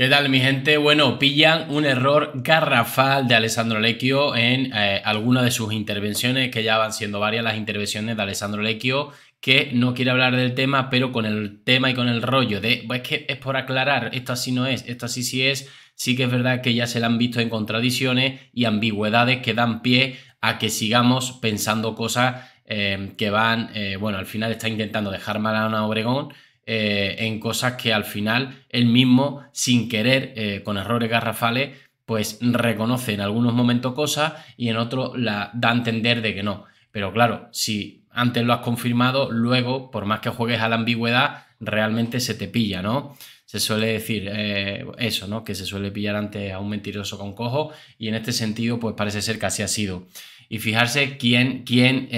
¿Qué tal, mi gente? Bueno, pillan un error garrafal de Alessandro Lecchio en eh, alguna de sus intervenciones, que ya van siendo varias las intervenciones de Alessandro Lecchio, que no quiere hablar del tema, pero con el tema y con el rollo de, pues es que es por aclarar, esto así no es, esto así sí es, sí que es verdad que ya se le han visto en contradicciones y ambigüedades que dan pie a que sigamos pensando cosas eh, que van, eh, bueno, al final está intentando dejar mal a Ana Obregón eh, en cosas que al final él mismo, sin querer, eh, con errores garrafales, pues reconoce en algunos momentos cosas y en otros la da a entender de que no. Pero claro, si antes lo has confirmado, luego, por más que juegues a la ambigüedad, realmente se te pilla, ¿no? Se suele decir eh, eso, ¿no? Que se suele pillar antes a un mentiroso con cojo y en este sentido, pues parece ser que así ha sido. Y fijarse quién, quién,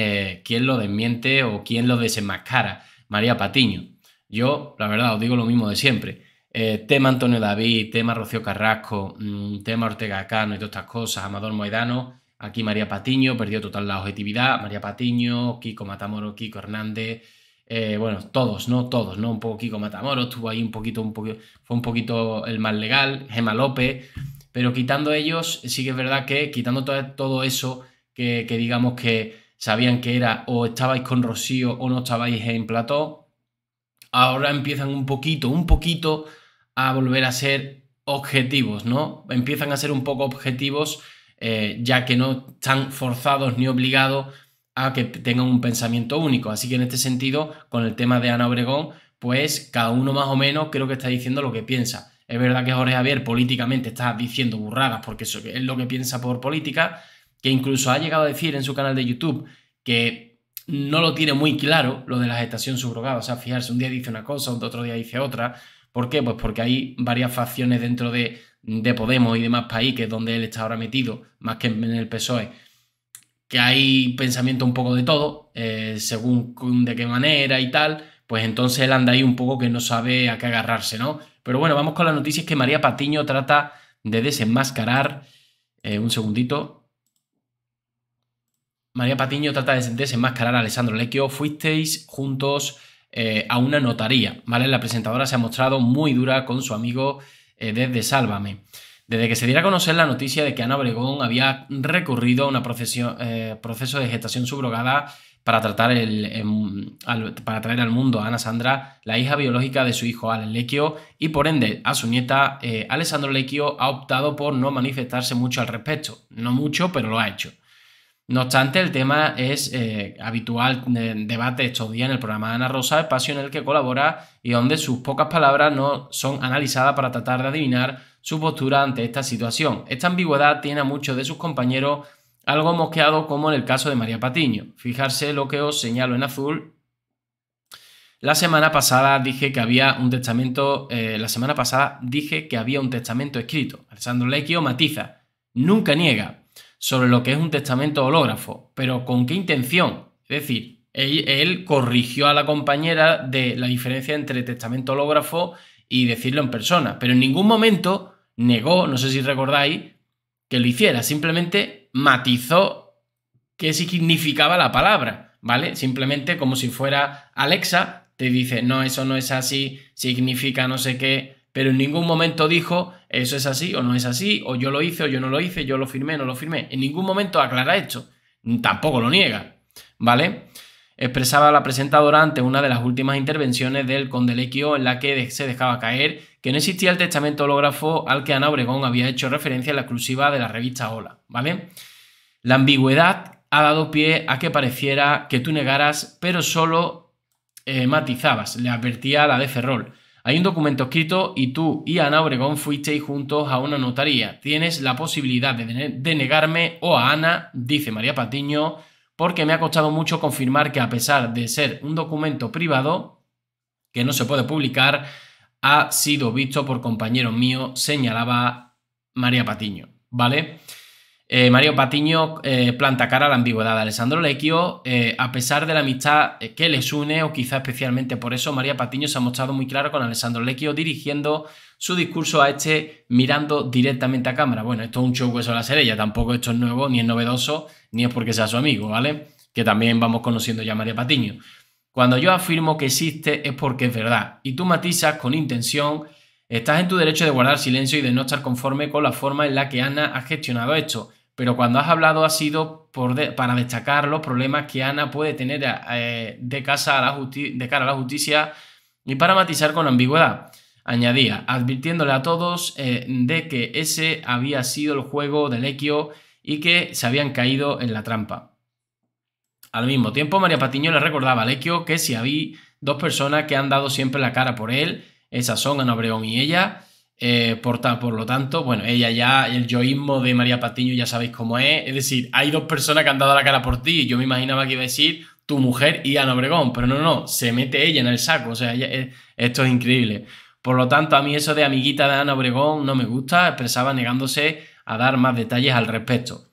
quién lo desmiente o quién lo desenmascara. María Patiño. Yo, la verdad, os digo lo mismo de siempre. Eh, tema Antonio David, tema Rocío Carrasco, mm, tema Ortega Cano y todas estas cosas, Amador Moedano, aquí María Patiño, perdió total la objetividad, María Patiño, Kiko Matamoro, Kiko Hernández, eh, bueno, todos, ¿no? Todos, ¿no? Un poco Kiko Matamoro, estuvo ahí un poquito, un poquito, fue un poquito el más legal, Gema López, pero quitando ellos, sí que es verdad que quitando todo, eso que, que digamos que sabían que era o estabais con Rocío o no estabais en plató, ahora empiezan un poquito, un poquito a volver a ser objetivos, ¿no? Empiezan a ser un poco objetivos, eh, ya que no están forzados ni obligados a que tengan un pensamiento único. Así que en este sentido, con el tema de Ana Obregón, pues cada uno más o menos creo que está diciendo lo que piensa. Es verdad que Jorge Javier políticamente está diciendo burradas porque eso es lo que piensa por política, que incluso ha llegado a decir en su canal de YouTube que no lo tiene muy claro lo de la gestación subrogada. O sea, fijarse, un día dice una cosa, otro día dice otra. ¿Por qué? Pues porque hay varias facciones dentro de, Podemos y demás países donde él está ahora metido, más que en el PSOE, que hay pensamiento un poco de todo, eh, según de qué manera y tal, pues entonces él anda ahí un poco que no sabe a qué agarrarse, ¿no? Pero bueno, vamos con las noticias que María Patiño trata de desenmascarar. Eh, un segundito. María Patiño trata de desenmascarar a Alessandro Lecchio. Fuisteis juntos eh, a una notaría, ¿vale? La presentadora se ha mostrado muy dura con su amigo eh, desde Sálvame. Desde que se diera a conocer la noticia de que Ana Obregón había recurrido a un eh, proceso de gestación subrogada para, tratar el, em, para traer al mundo a Ana Sandra, la hija biológica de su hijo Alex Lecchio, y por ende a su nieta Alessandro Lecchio, ha optado por no manifestarse mucho al respecto. No mucho, pero lo ha hecho. No obstante, el tema es eh, habitual debate estos días en el programa de Ana Rosa, espacio en el que colabora y donde sus pocas palabras no son analizadas para tratar de adivinar su postura ante esta situación. Esta ambigüedad tiene a muchos de sus compañeros algo mosqueado como en el caso de María Patiño. Fijarse lo que os señalo en azul. La semana pasada dije que había un testamento, eh, la semana pasada dije que había un testamento escrito. Alessandro Lecchio matiza, nunca niega, sobre lo que es un testamento hológrafo. Pero ¿con qué intención? Es decir, él, corrigió a la compañera de la diferencia entre testamento hológrafo y decirlo en persona. Pero en ningún momento negó, no sé si recordáis, que lo hiciera. Simplemente matizó qué significaba la palabra, ¿vale? Simplemente como si fuera Alexa, te dice, no, eso no es así, significa no sé qué, pero en ningún momento dijo eso es así o no es así, o yo lo hice o yo no lo hice, yo lo firmé, no lo firmé. En ningún momento aclara esto, tampoco lo niega, ¿vale? Expresaba la presentadora ante una de las últimas intervenciones del Condelequio en la que se dejaba caer que no existía el testamento hológrafo al que Ana Obregón había hecho referencia en la exclusiva de la revista Hola, ¿vale? La ambigüedad ha dado pie a que pareciera que tú negaras, pero solo eh, matizabas, le advertía la de Ferrol. Hay un documento escrito y tú y Ana Obregón fuisteis juntos a una notaría. Tienes la posibilidad de, negarme o a Ana, dice María Patiño, porque me ha costado mucho confirmar que a pesar de ser un documento privado, que no se puede publicar, ha sido visto por compañeros míos, señalaba María Patiño. ¿Vale? Eh, Mario Patiño eh, planta cara a la ambigüedad de Alessandro Lecchio, eh, a pesar de la amistad que les une, o quizá especialmente por eso, María Patiño se ha mostrado muy claro con Alessandro Lecchio, dirigiendo su discurso a este mirando directamente a cámara. Bueno, esto es un show que suele hacer ella, tampoco esto es nuevo, ni es novedoso, ni es porque sea su amigo, ¿vale? Que también vamos conociendo ya a María Patiño. Cuando yo afirmo que existe es porque es verdad, y tú matizas con intención Estás en tu derecho de guardar silencio y de no estar conforme con la forma en la que Ana ha gestionado esto, pero cuando has hablado ha sido para destacar los problemas que Ana puede tener eh, de, casa a la de cara a la justicia y para matizar con ambigüedad. Añadía, advirtiéndole a todos eh, de que ese había sido el juego del Equio y que se habían caído en la trampa. Al mismo tiempo, María Patiño le recordaba a Lequio que si había dos personas que han dado siempre la cara por él, esas son Ana Obregón y ella. Eh, por, por, lo tanto, bueno, ella ya, el yoísmo de María Patiño ya sabéis cómo es. Es decir, hay dos personas que han dado la cara por ti. Yo me imaginaba que iba a decir tu mujer y Ana Obregón, pero no, no, se mete ella en el saco. O sea, esto es increíble. Por lo tanto, a mí eso de amiguita de Ana Obregón no me gusta, expresaba negándose a dar más detalles al respecto.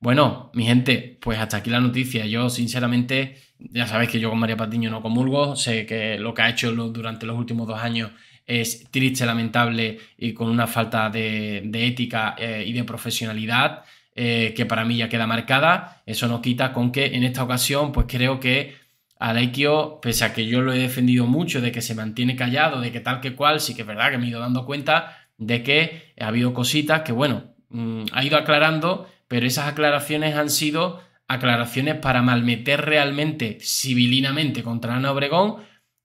Bueno, mi gente, pues hasta aquí la noticia. Yo, sinceramente, ya sabéis que yo con María Patiño no comulgo. Sé que lo que ha hecho durante los últimos dos años es triste, lamentable y con una falta de, ética eh, y de profesionalidad eh, que para mí ya queda marcada. Eso no quita con que en esta ocasión, pues creo que Aleikio, pese a que yo lo he defendido mucho, de que se mantiene callado, de que tal que cual, sí que es verdad que me he ido dando cuenta de que ha habido cositas que, bueno, mm, ha ido aclarando pero esas aclaraciones han sido aclaraciones para malmeter realmente civilinamente contra Ana Obregón,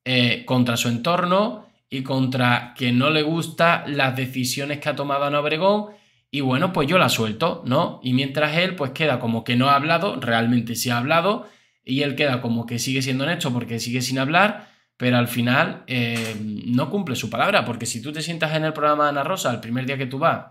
eh, contra su entorno y contra que no le gusta las decisiones que ha tomado Ana Obregón y bueno, pues yo la suelto, ¿no? Y mientras él pues queda como que no ha hablado, realmente sí ha hablado, y él queda como que sigue siendo honesto porque sigue sin hablar, pero al final eh, no cumple su palabra, porque si tú te sientas en el programa de Ana Rosa el primer día que tú vas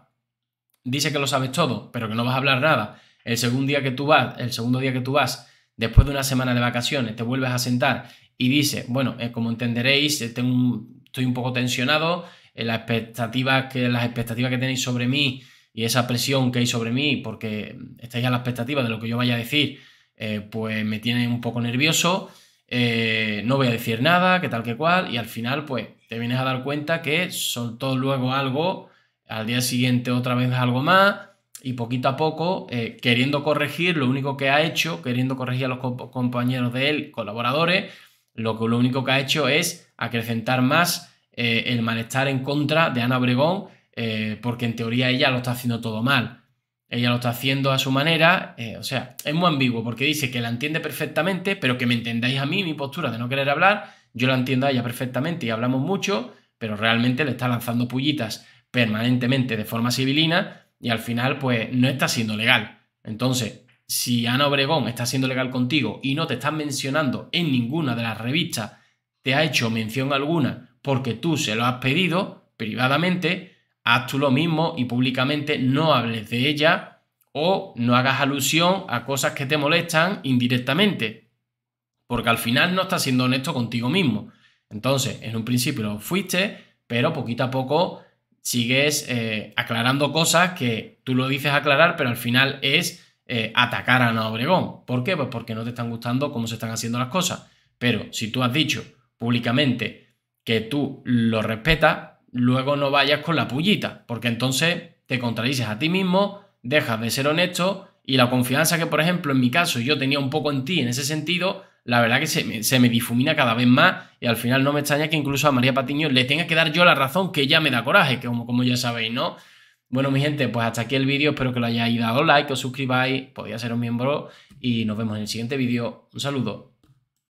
dice que lo sabes todo, pero que no vas a hablar nada. El segundo día que tú vas, el segundo día que tú vas, después de una semana de vacaciones, te vuelves a sentar y dice, bueno, eh, como entenderéis, eh, tengo estoy un poco tensionado, eh, las expectativas que las expectativas que tenéis sobre mí y esa presión que hay sobre mí, porque estáis a la expectativa de lo que yo vaya a decir, pues me tiene un poco nervioso. no voy a decir nada, que tal que cual, y al final, pues te vienes a dar cuenta que soltó luego algo al día siguiente otra vez algo más y poquito a poco, eh, queriendo corregir, lo único que ha hecho, queriendo corregir a los compañeros de él, colaboradores, lo, que, lo único que ha hecho es acrecentar más eh, el malestar en contra de Ana Obregón, eh, porque en teoría ella lo está haciendo todo mal. Ella lo está haciendo a su manera, o sea, es muy ambiguo porque dice que la entiende perfectamente, pero que me entendáis a mí mi postura de no querer hablar, yo la entiendo a ella perfectamente y hablamos mucho, pero realmente le está lanzando pullitas permanentemente de forma civilina y al final pues no está siendo legal. Entonces, si Ana Obregón está siendo legal contigo y no te están mencionando en ninguna de las revistas, te ha hecho mención alguna porque tú se lo has pedido privadamente, haz tú lo mismo y públicamente no hables de ella o no hagas alusión a cosas que te molestan indirectamente, porque al final no estás siendo honesto contigo mismo. Entonces, en un principio lo fuiste, pero poquito a poco sigues eh, aclarando cosas que tú lo dices aclarar, pero al final es eh, atacar a Ana Obregón. ¿Por qué? Pues porque no te están gustando cómo se están haciendo las cosas. Pero si tú has dicho públicamente que tú lo respetas, luego no vayas con la pullita, porque entonces te contradices a ti mismo, dejas de ser honesto y la confianza que, por ejemplo, en mi caso yo tenía un poco en ti en ese sentido, la verdad que se me, difumina cada vez más y al final no me extraña que incluso a María Patiño le tenga que dar yo la razón que ella me da coraje, que como, como ya sabéis, ¿no? Bueno, mi gente, pues hasta aquí el vídeo, espero que lo hayáis dado like, os suscribáis, podéis ser un miembro y nos vemos en el siguiente vídeo. Un saludo.